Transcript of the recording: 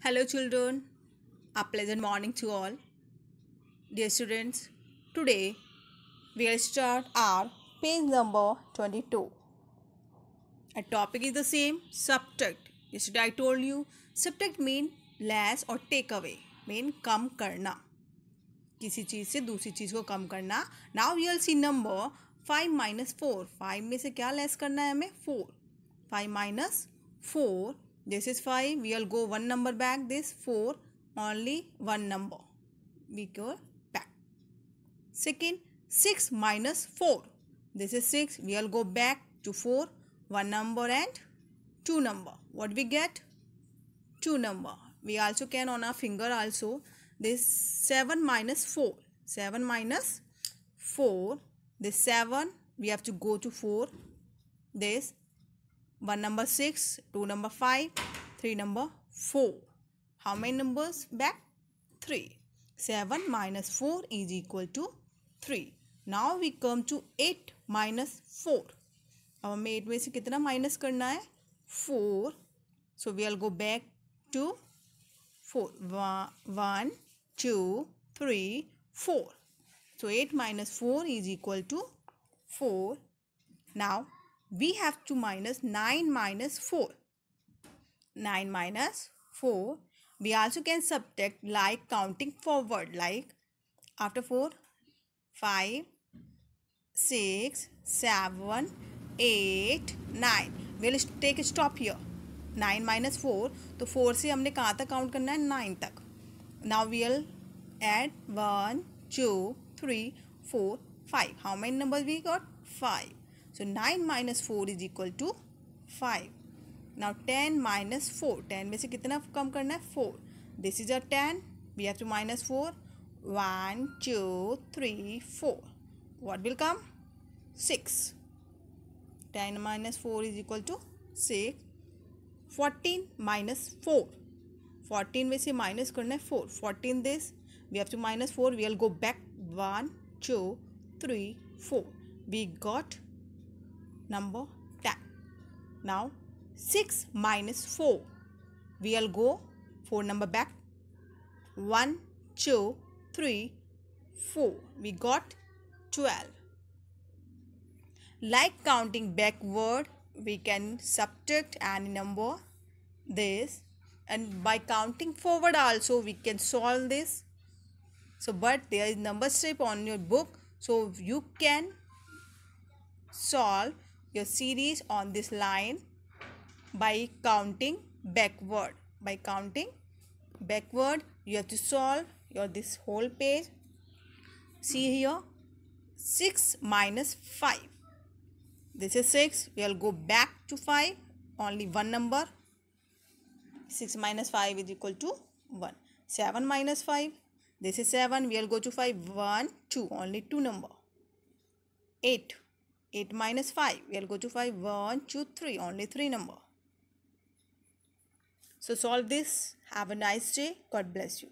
Hello, children. A pleasant morning to all. Dear students, today we will start our page number 22. Our topic is the same subtract. Yesterday I told you subtract mean less or take away, mean कम करना किसी चीज़ से दूसरी चीज़ को कम करना now we will see number five minus four five में से क्या लेस करना है हमें four five minus four this is 5 we'll go one number back. This 4 only one number. We go back. Second 6 minus 4 this is 6 we'll go back to 4 one number and two number. What we get? Two number. We also can on our finger also. This 7 minus 4 7 minus 4 this 7 we have to go to 4 this 1 number 6, 2 number 5, 3 number 4. How many numbers back? 3. 7 minus 4 is equal to 3. Now we come to 8 minus 4. अब हमें 8 में से कितना minus करना है 4. So we will go back to 4. 1, 2, 3, 4. So 8 minus 4 is equal to 4. Now we have to minus 9 minus 4. 9 minus 4. We also can subtract like counting forward like after 4, 5, 6, 7, 8, 9. We'll take a stop here. 9 minus 4. तो 4 से हमने कहाँ तक count करना है 9 तक. Now we'll add 1, 2, 3, 4, 5. How many numbers we got? 5. So 9 minus 4 is equal to 5. Now 10 minus 4. 10 में से कितना कम करना है 4. This is a 10. We have to minus 4. 1, 2, 3, 4. What will come? 6. 10 minus 4 is equal to 6. 14 minus 4. 14 में से minus करना है 4. 14 this. We have to minus 4. We will go back 1, 2, 3, 4. We got number 10. Now 6 minus 4. We will go 4 number back. 1, 2, 3, 4. We got 12. Like counting backward, we can subtract any number this and by counting forward also we can solve this. So but there is number strip on your book so you can solve your series on this line by counting backward. By counting backward you have to solve your this whole page. See here 6 minus 5 this is 6 we will go back to 5 only one number. 6 minus 5 is equal to 1 7 minus 5 this is 7 we will go to 5 1 2 only two number. 8 8 minus 5 we'll go to 5 1 2 3 only 3 number. So solve this. Have a nice day. God bless you